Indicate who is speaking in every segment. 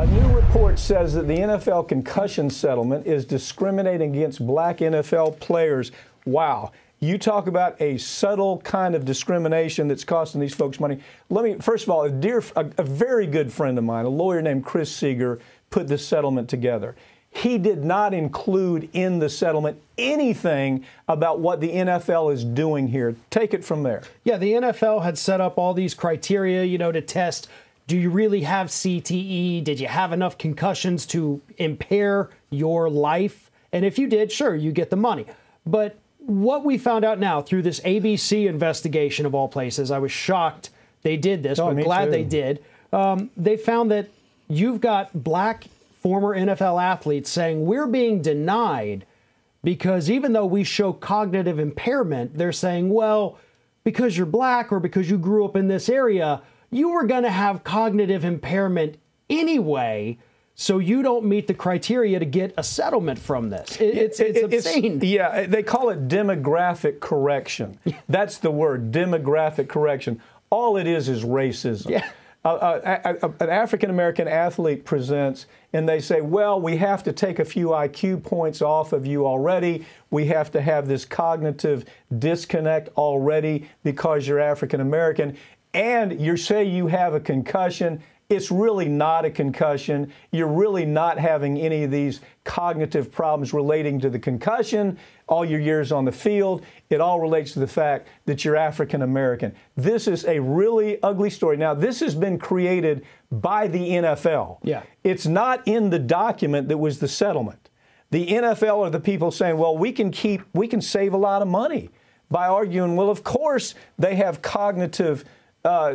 Speaker 1: A new report says that the NFL concussion settlement is discriminating against black NFL players. Wow. You talk about a subtle kind of discrimination that's costing these folks money. Let me, first of all, a dear, a, a very good friend of mine, a lawyer named Chris Seeger, put this settlement together. He did not include in the settlement anything about what the NFL is doing here. Take it from there.
Speaker 2: Yeah, the NFL had set up all these criteria, you know, to test do you really have CTE? Did you have enough concussions to impair your life? And if you did, sure, you get the money. But what we found out now through this ABC investigation of all places, I was shocked they did this, oh, but glad too. they did. Um, they found that you've got black former NFL athletes saying we're being denied because even though we show cognitive impairment, they're saying, well, because you're black or because you grew up in this area, you were going to have cognitive impairment anyway. So you don't meet the criteria to get a settlement from this. It, it's, it's obscene.
Speaker 1: It's, yeah, they call it demographic correction. That's the word, demographic correction. All it is is racism. Yeah. Uh, uh, an African American athlete presents and they say, well, we have to take a few IQ points off of you already. We have to have this cognitive disconnect already because you're African American and you say you have a concussion, it's really not a concussion. You're really not having any of these cognitive problems relating to the concussion, all your years on the field. It all relates to the fact that you're African American. This is a really ugly story. Now, this has been created by the NFL.
Speaker 2: Yeah.
Speaker 1: It's not in the document that was the settlement. The NFL are the people saying, well, we can keep, we can save a lot of money by arguing, well, of course they have cognitive uh,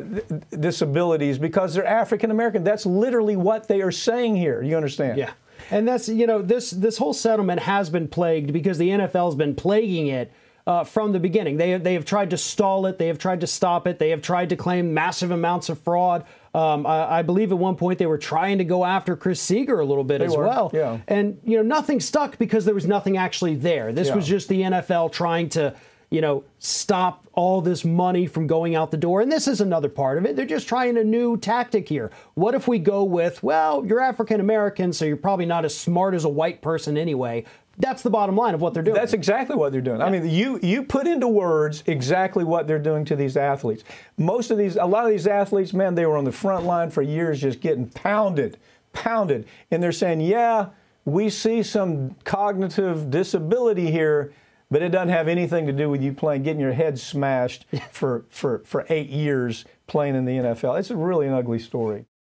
Speaker 1: disabilities because they're African American. That's literally what they are saying here. You understand?
Speaker 2: Yeah. And that's you know this this whole settlement has been plagued because the NFL has been plaguing it uh, from the beginning. They have, they have tried to stall it. They have tried to stop it. They have tried to claim massive amounts of fraud. Um, I, I, believe at one point they were trying to go after Chris Seeger a little bit
Speaker 1: they
Speaker 2: as
Speaker 1: were,
Speaker 2: well.
Speaker 1: Yeah.
Speaker 2: And you know nothing stuck because there was nothing actually there. This yeah. was just the NFL trying to you know, stop all this money from going out the door. And this is another part of it. They're just trying a new tactic here. What if we go with, well, you're African American, so you're probably not as smart as a white person anyway. That's the bottom line of what they're doing.
Speaker 1: That's exactly what they're doing. Yeah. I mean, you you put into words exactly what they're doing to these athletes. Most of these, a lot of these athletes, man, they were on the front line for years, just getting pounded, pounded, and they're saying, yeah, we see some cognitive disability here but it doesn't have anything to do with you playing, getting your head smashed for, for, for eight years playing in the NFL. It's really an ugly story.